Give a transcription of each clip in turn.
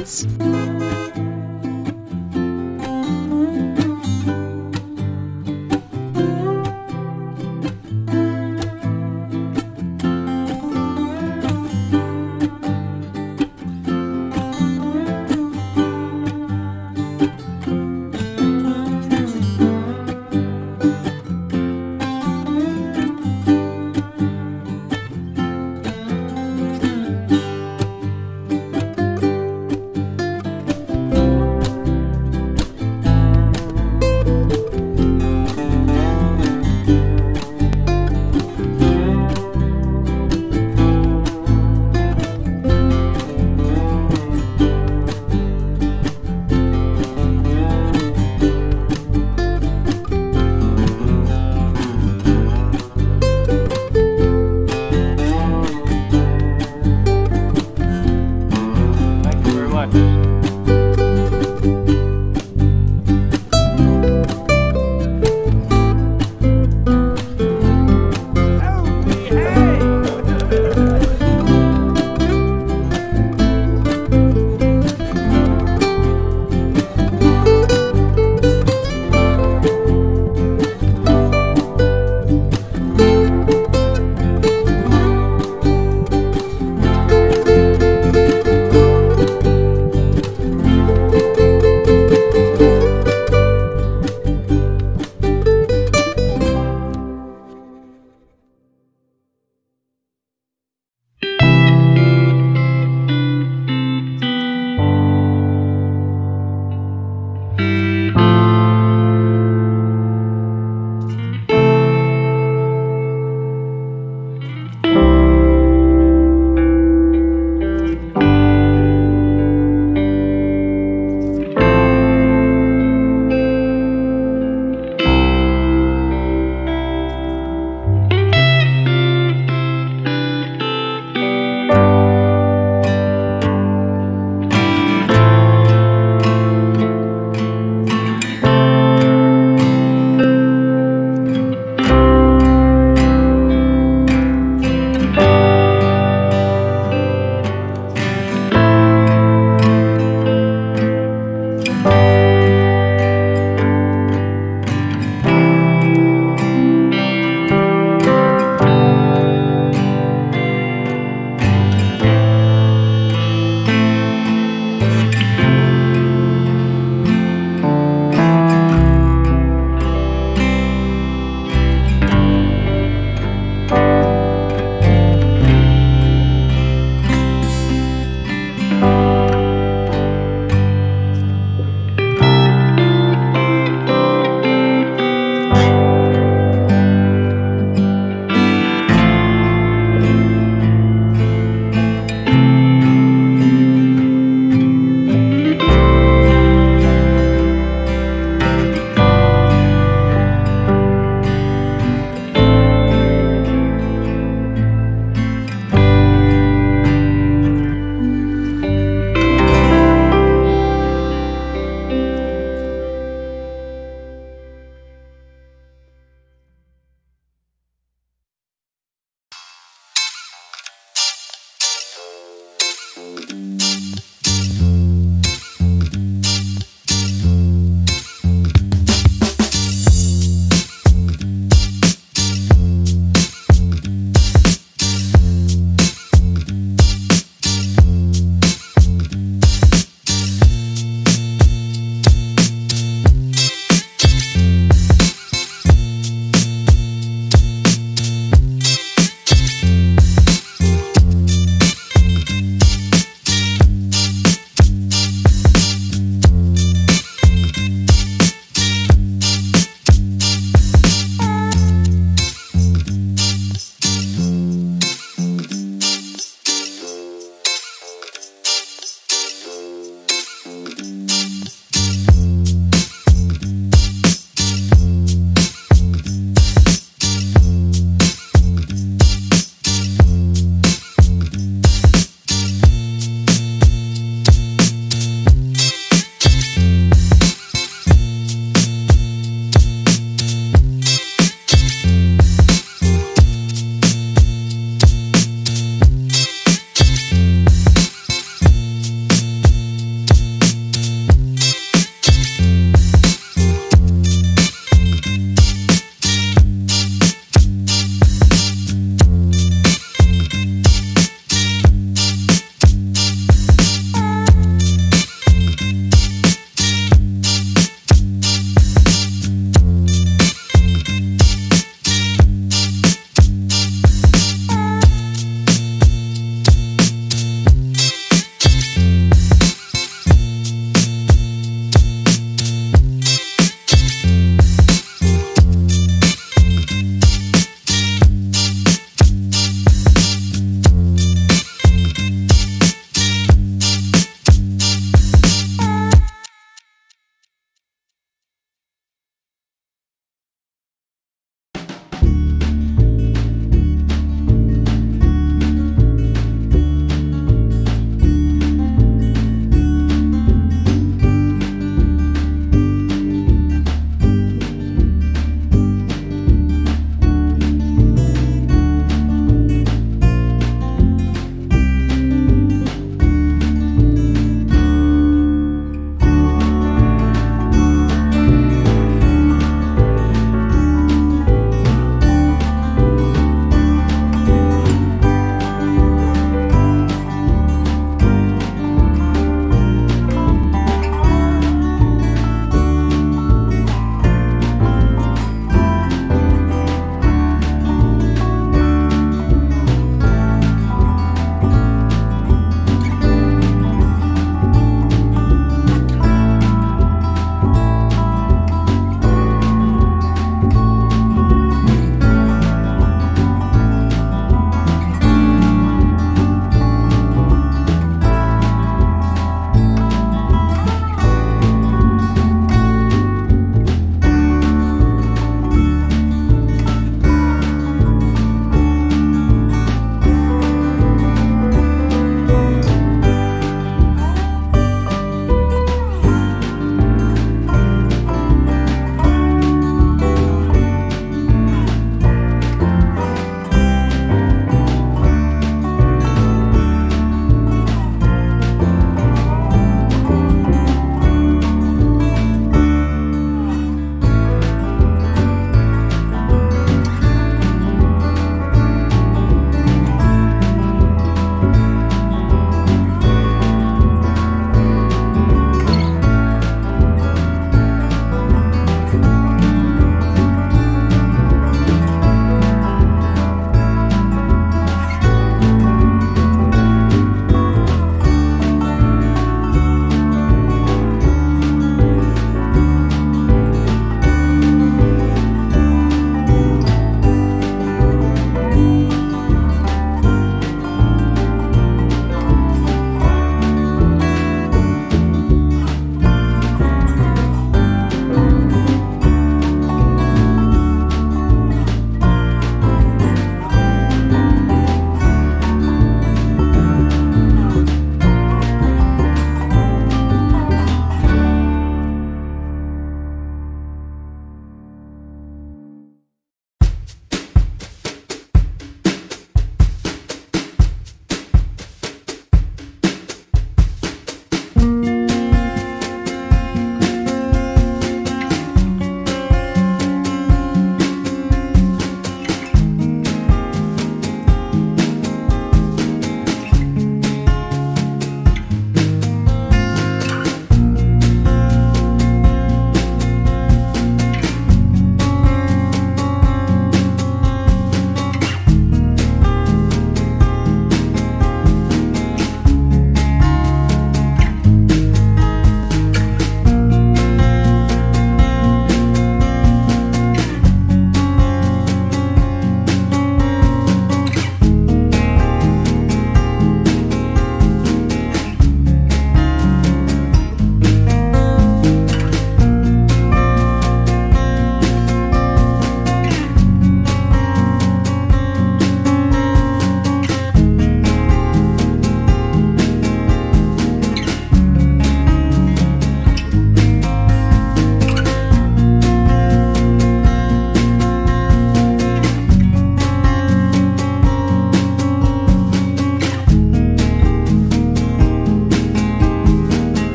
Productions.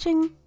Watching!